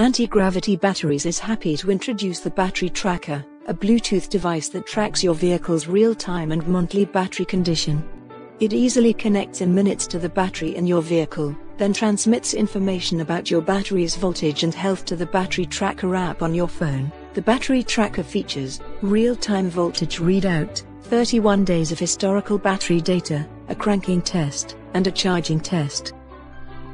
Anti-Gravity Batteries is happy to introduce the Battery Tracker, a Bluetooth device that tracks your vehicle's real-time and monthly battery condition. It easily connects in minutes to the battery in your vehicle, then transmits information about your battery's voltage and health to the Battery Tracker app on your phone. The Battery Tracker features real-time voltage readout, 31 days of historical battery data, a cranking test, and a charging test.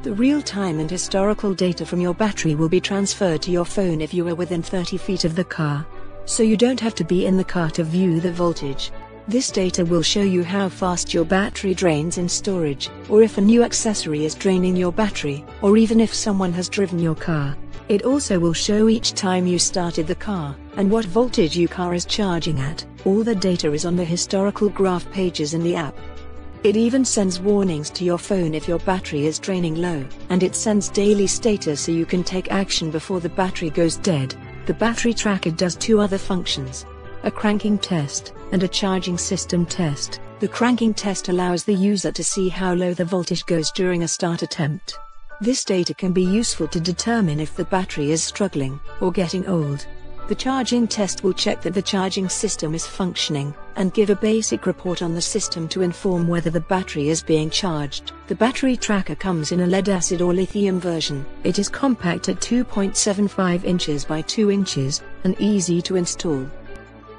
The real-time and historical data from your battery will be transferred to your phone if you are within 30 feet of the car. So you don't have to be in the car to view the voltage. This data will show you how fast your battery drains in storage, or if a new accessory is draining your battery, or even if someone has driven your car. It also will show each time you started the car, and what voltage your car is charging at. All the data is on the historical graph pages in the app. It even sends warnings to your phone if your battery is draining low, and it sends daily status so you can take action before the battery goes dead. The battery tracker does two other functions a cranking test, and a charging system test. The cranking test allows the user to see how low the voltage goes during a start attempt. This data can be useful to determine if the battery is struggling or getting old. The charging test will check that the charging system is functioning and give a basic report on the system to inform whether the battery is being charged. The battery tracker comes in a lead acid or lithium version. It is compact at 2.75 inches by 2 inches and easy to install.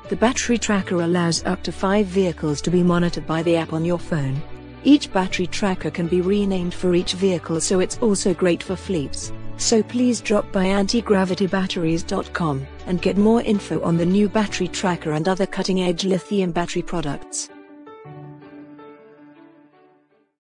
The battery tracker allows up to five vehicles to be monitored by the app on your phone. Each battery tracker can be renamed for each vehicle so it's also great for fleets. So please drop by antigravitybatteries.com and get more info on the new battery tracker and other cutting-edge lithium battery products.